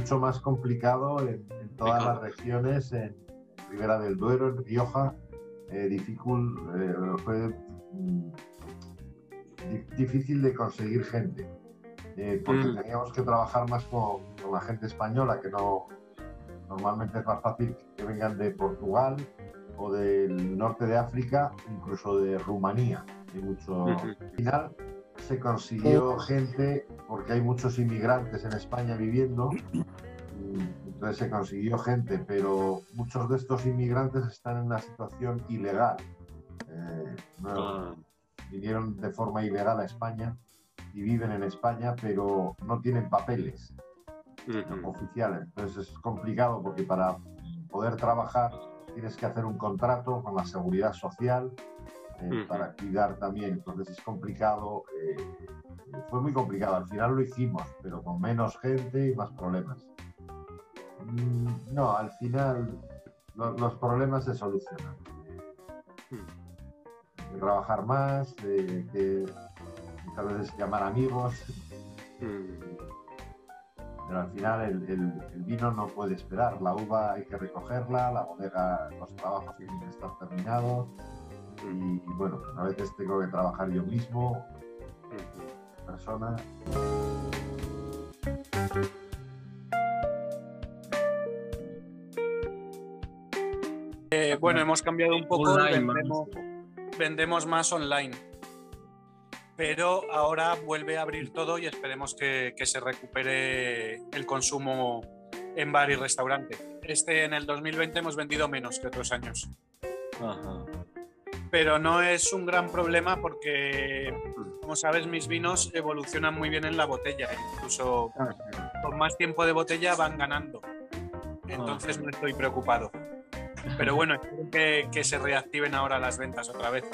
mucho más complicado en, todas las regiones, en Ribera del Duero, en Rioja, eh, eh, fue mm, difícil de conseguir gente, eh, porque mm. teníamos que trabajar más con, la gente española, que no normalmente es más fácil que vengan de Portugal o del norte de África, incluso de Rumanía. Hay mucho. Al final se consiguió gente, porque hay muchos inmigrantes en España viviendo, entonces se consiguió gente, pero muchos de estos inmigrantes están en una situación ilegal. Eh, ah. Vinieron de forma ilegal a España y viven en España, pero no tienen papeles oficiales. Entonces es complicado porque para poder trabajar tienes que hacer un contrato con la seguridad social eh, para cuidar también. Entonces es complicado, eh, fue muy complicado. Al final lo hicimos, pero con menos gente y más problemas. Mm, no, al final los problemas se solucionan. Hmm. trabajar más, de, que muchas veces llamar amigos. Hmm. Pero al final el, vino no puede esperar. La uva hay que recogerla, la bodega, los trabajos tienen que estar terminados. Y, bueno, a veces tengo que trabajar yo mismo, hmm. persona. Eh, bueno, hemos cambiado un poco, vendemos, más online. Pero ahora vuelve a abrir todo y esperemos que, se recupere el consumo en bar y restaurante. Este en el 2020 hemos vendido menos que otros años. Pero no es un gran problema porque, como sabes, mis vinos evolucionan muy bien en la botella. Incluso ah, con más tiempo de botella van ganando. Entonces no estoy preocupado. Pero bueno, espero que, se reactiven ahora las ventas otra vez.